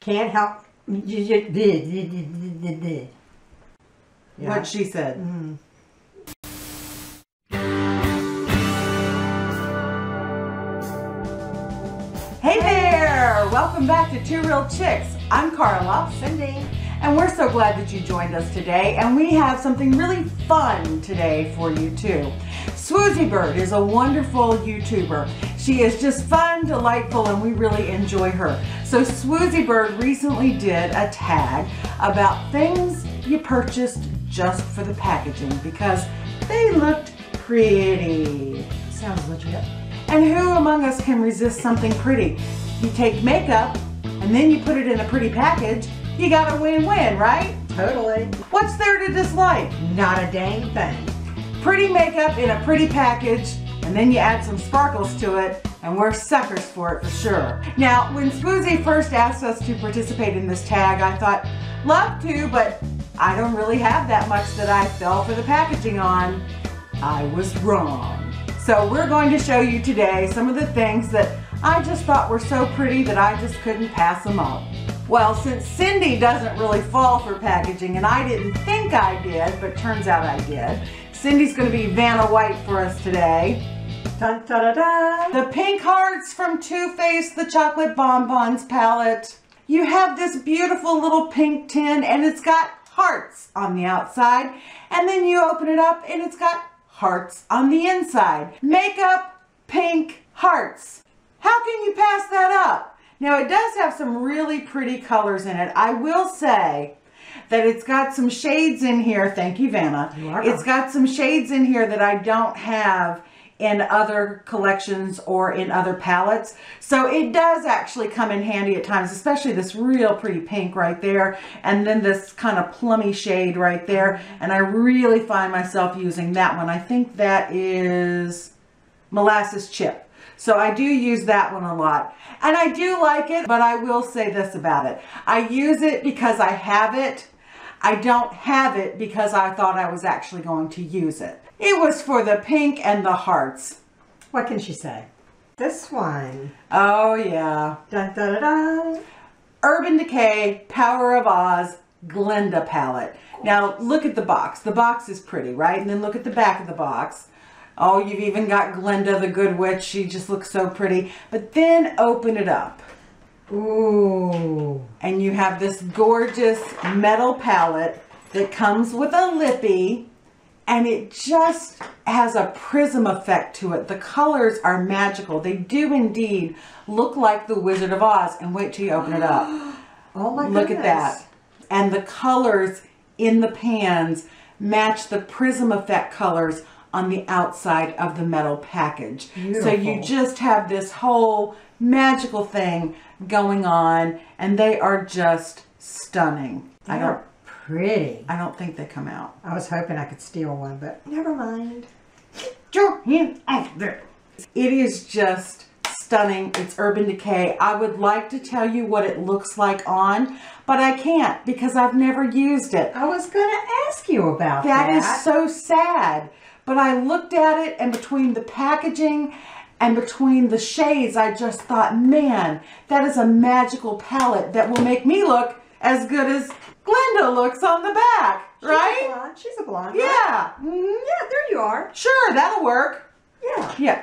Can't help. You just did, did, did, did, did. Yeah. What she said. Mm. Hey there! Welcome back to Two Real Chicks. I'm Carla. Cindy. And we're so glad that you joined us today. And we have something really fun today for you too. Swoozebird is a wonderful YouTuber. She is just fun, delightful, and we really enjoy her. So Swoozebird recently did a tag about things you purchased just for the packaging because they looked pretty. Sounds legit. And who among us can resist something pretty? You take makeup and then you put it in a pretty package, you got a win-win, right? Totally. What's there to dislike? Not a dang thing. Pretty makeup in a pretty package and then you add some sparkles to it and we're suckers for it for sure. Now, when Swoozie first asked us to participate in this tag, I thought, love to, but I don't really have that much that I fell for the packaging on. I was wrong. So we're going to show you today some of the things that I just thought were so pretty that I just couldn't pass them up. Well, since Cindy doesn't really fall for packaging, and I didn't think I did, but turns out I did, Cindy's going to be Vanna White for us today. Dun, da, da, da. The Pink Hearts from Too Faced, the Chocolate Bonbons palette. You have this beautiful little pink tin, and it's got hearts on the outside. And then you open it up, and it's got hearts on the inside. Makeup, pink, hearts. How can you pass that up? Now it does have some really pretty colors in it. I will say that it's got some shades in here. Thank you, Vanna. Welcome. It's got some shades in here that I don't have in other collections or in other palettes. So it does actually come in handy at times, especially this real pretty pink right there. And then this kind of plummy shade right there. Mm-hmm. And I really find myself using that one. I think that is molasses chip. So I do use that one a lot. And I do like it, but I will say this about it. I use it because I have it. I don't have it because I thought I was actually going to use it. It was for the pink and the hearts. What can she say? This one. Oh yeah. Dun, da, da. Urban Decay Power of Oz Glinda palette. Now look at the box. The box is pretty, right? And then look at the back of the box. Oh, you've even got Glinda the Good Witch. She just looks so pretty. But then open it up. Ooh. And you have this gorgeous metal palette that comes with a lippy. And it just has a prism effect to it. The colors are magical. They do indeed look like the Wizard of Oz. And wait till you open it up. Oh my Look goodness. at that. And the colors in the pans match the prism effect colors on the outside of the metal package. Beautiful. So you just have this whole magical thing going on and they are just stunning. I don't pretty. I don't think they come out. I was hoping I could steal one, but never mind. Get your hand off there. It is just stunning. It's Urban Decay. I would like to tell you what it looks like on, but I can't because I've never used it. I was going to ask you about That that. is so sad. But I looked at it and between the packaging and between the shades, I just thought, man, that is a magical palette that will make me look as good as Glinda looks on the back, She's a right? blonde. She's a blonde. Yeah. Mhm. Yeah, there you are. Sure, that'll work. Yeah. Yeah.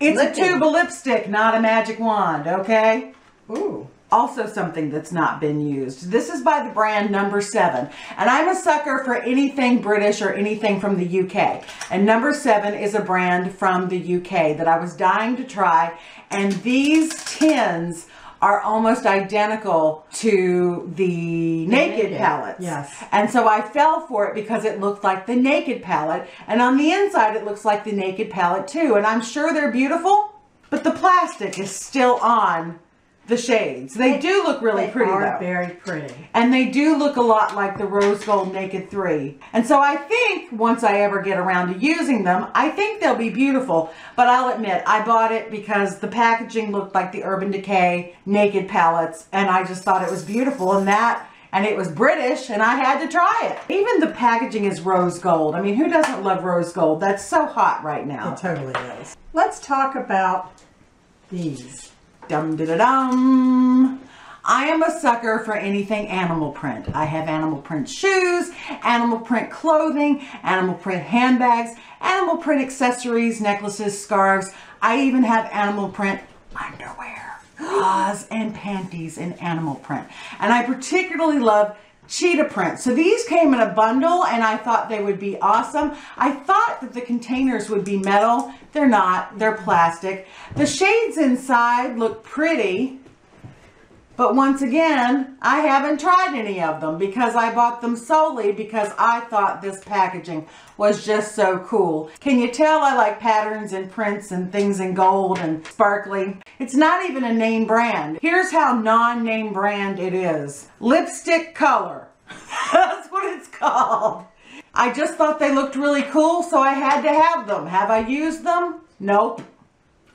It's a tube of lipstick, not a magic wand, okay? Ooh. Also something that's not been used. This is by the brand Number 7. And I'm a sucker for anything British or anything from the UK. And Number 7 is a brand from the UK that I was dying to try. And these tins are almost identical to the Naked Naked, palettes. yes. And so I fell for it because it looked like the Naked palette. And on the inside it looks like the Naked palette too. And I'm sure they're beautiful, but the plastic is still on the shades. They do look really They pretty are though. very pretty. And they do look a lot like the Rose Gold Naked 3. And so I think once I ever get around to using them, I think they'll be beautiful. But I'll admit, I bought it because the packaging looked like the Urban Decay Naked palettes. And I just thought it was beautiful. And that, and it was British, and I had to try it. Even the packaging is rose gold. I mean, who doesn't love rose gold? That's so hot right now. It totally is. Let's talk about These. Dum da da dum. I am a sucker for anything animal print. I have animal print shoes, animal print clothing, animal print handbags, animal print accessories, necklaces, scarves. I even have animal print underwear, bras, and panties in animal print. And I particularly love cheetah print. So these came in a bundle and I thought they would be awesome. I thought that the containers would be metal. They're not, they're plastic. The shades inside look pretty. But once again, I haven't tried any of them because I bought them solely because I thought this packaging was just so cool. Can you tell I like patterns and prints and things in gold and sparkly? It's not even a name brand. Here's how non-name brand it is. Lipstick color. That's what it's called. I just thought they looked really cool, so I had to have them. Have I used them? Nope.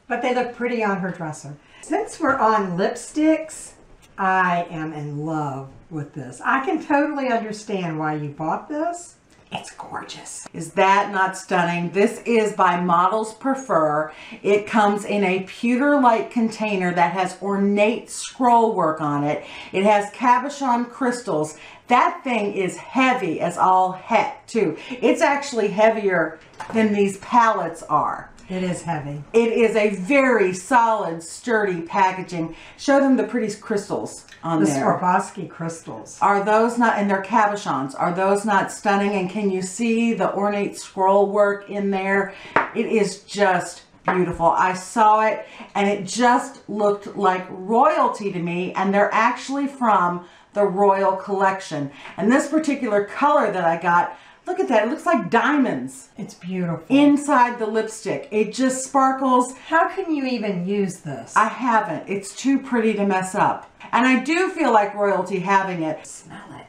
But they look pretty on her dresser. Since we're on lipsticks, I am in love with this. I can totally understand why you bought this. It's gorgeous. Is that not stunning? This is by Models Prefer. It comes in a pewter-like container that has ornate scroll work on it. It has cabochon crystals. That thing is heavy as all heck too. It's actually heavier than these palettes are. It is heavy. It is a very solid, sturdy packaging. Show them the pretty crystals on The there. Swarovski crystals. Are those not, and they're cabochons, are those not stunning? And can you see the ornate scroll work in there? It is just beautiful. I saw it and it just looked like royalty to me. And they're actually from the Royal Collection. And this particular color that I got, look at that. It looks like diamonds It's beautiful. inside the lipstick. It just sparkles. How can you even use this? I haven't. It's too pretty to mess up. And I do feel like royalty having it. smell it.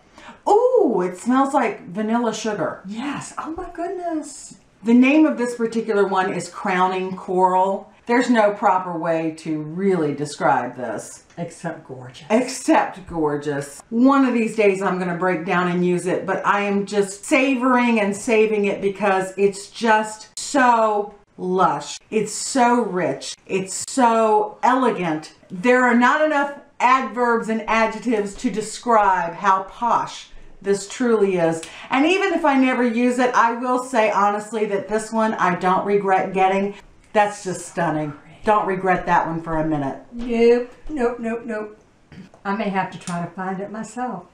Ooh, it smells like vanilla sugar. Yes. Oh my goodness. The name of this particular one is Crowning Coral. There's no proper way to really describe this Except gorgeous. except gorgeous. One of these days I'm going to break down and use it, but I am just savoring and saving it because it's just so lush. It's so rich. It's so elegant. There are not enough adverbs and adjectives to describe how posh this truly is. And even if I never use it, I will say honestly that this one I don't regret getting. That's just stunning. Don't regret that one for a minute. Nope. Nope. Nope. Nope. I may have to try to find it myself.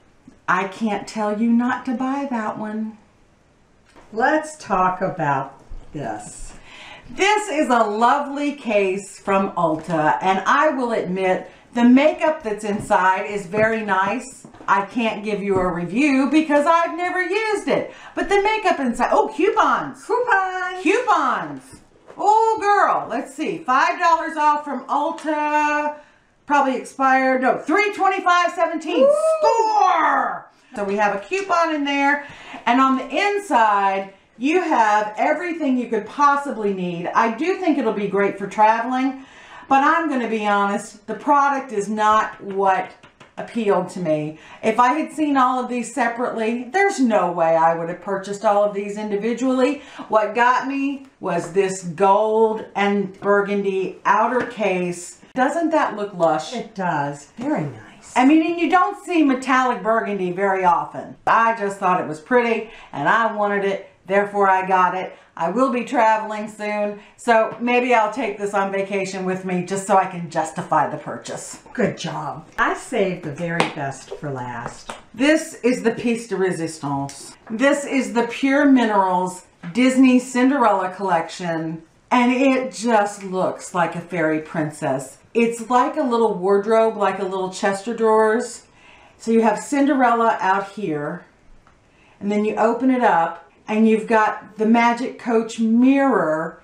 I can't tell you not to buy that one. Let's talk about this. This is a lovely case from Ulta, and I will admit the makeup that's inside is very nice. I can't give you a review because I've never used it. But the makeup inside, oh, coupons. Coupon. Coupons. Oh, girl, let's see. $5 off from Ulta. Probably expired. No, three twenty-five seventeen. Score! So we have a coupon in there. And on the inside, you have everything you could possibly need. I do think it'll be great for traveling. But I'm going to be honest, the product is not what appealed to me. If I had seen all of these separately, there's no way I would have purchased all of these individually. What got me was this gold and burgundy outer case. Doesn't that look lush? It does. Very nice. I mean, and you don't see metallic burgundy very often. I just thought it was pretty and I wanted it, therefore I got it. I will be traveling soon, so maybe I'll take this on vacation with me just so I can justify the purchase. Good job. I saved the very best for last. This is the piece de resistance. This is the Pur Minerals Disney Cinderella collection, and it just looks like a fairy princess. It's like a little wardrobe, like a little chest of drawers. So you have Cinderella out here, and then you open it up, and you've got the Magic Coach mirror,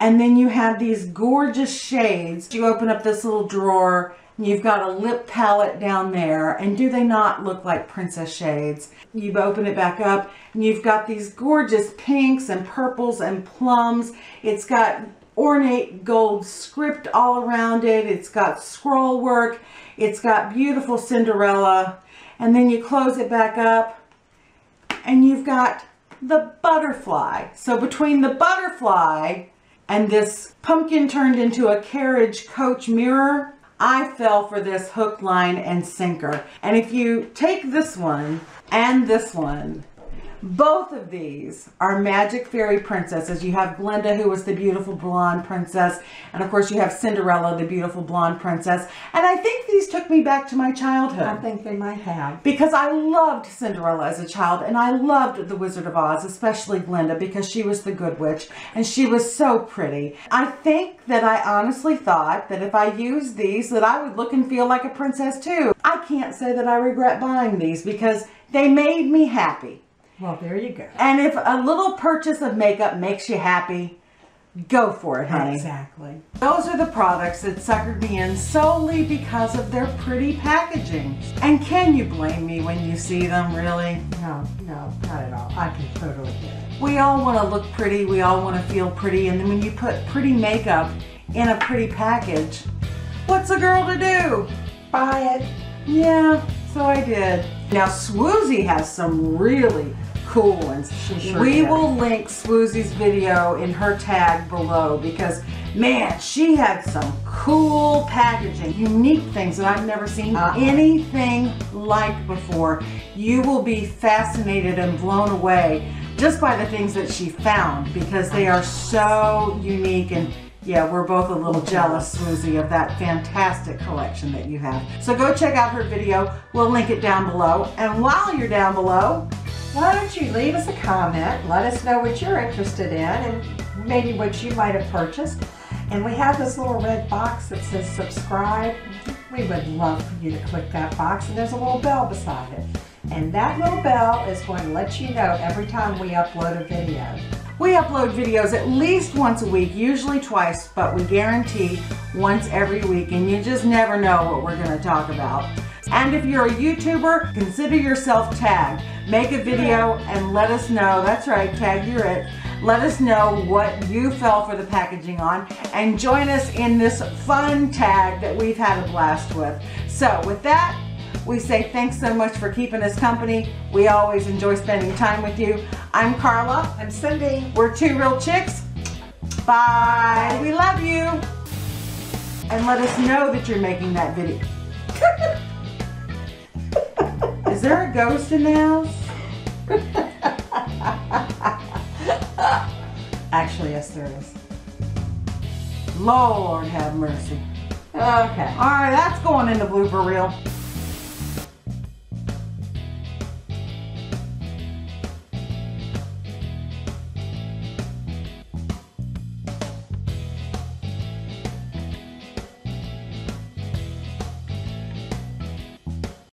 and then you have these gorgeous shades. You open up this little drawer, and you've got a lip palette down there, and do they not look like princess shades? You open it back up, and you've got these gorgeous pinks and purples and plums. It's got ornate gold script all around it. It's got scroll work. It's got beautiful Cinderella. And then you close it back up, and you've got the butterfly. So between the butterfly and this pumpkin turned into a carriage coach mirror, I fell for this hook, line, and sinker. And if you take this one and this one, both of these are magic fairy princesses. You have Glinda, who was the beautiful blonde princess, and of course you have Cinderella, the beautiful blonde princess. And I think these took me back to my childhood I think they might have. because I loved Cinderella as a child and I loved The Wizard of Oz, especially Glinda because she was the good witch and she was so pretty. I think that I honestly thought that if I used these that I would look and feel like a princess too. I can't say that I regret buying these because they made me happy. Well, there you go. And if a little purchase of makeup makes you happy, go for it, honey. Exactly. Those are the products that suckered me in solely because of their pretty packaging. And can you blame me when you see them, really? No, no, not at all. I can totally get it. We all want to look pretty, we all want to feel pretty, and then when you put pretty makeup in a pretty package, what's a girl to do? Buy it. Yeah, so I did. Now, Swoozie has some really cool ones. sure we does. will link Swoozie's video in her tag below because, man, she had some cool packaging, unique things that I've never seen Uh-uh. anything like before. You will be fascinated and blown away just by the things that she found because they are so unique and yeah, we're both a little jealous, Swoozie, of that fantastic collection that you have. So go check out her video. We'll link it down below. And while you're down below, Why don't you leave us a comment? Let us know what you're interested in and maybe what you might have purchased. And we have this little red box that says subscribe. We would love for you to click that box and there's a little bell beside it. And that little bell is going to let you know every time we upload a video. we upload videos at least once a week, usually twice, but we guarantee once every week, and you just never know what we're going to talk about. And if you're a YouTuber, consider yourself tagged. Make a video and let us know. That's right, tag you're it. Let us know what you fell for the packaging on and join us in this fun tag that we've had a blast with. So with that, we say thanks so much for keeping us company. We always enjoy spending time with you. I'm Carla. I'm Cindy. We're two real chicks. Bye. We love you. And let us know that you're making that video. Is there a ghost in the house? Actually, yes, there is. Lord have mercy. Okay. All right, that's going in the blooper reel.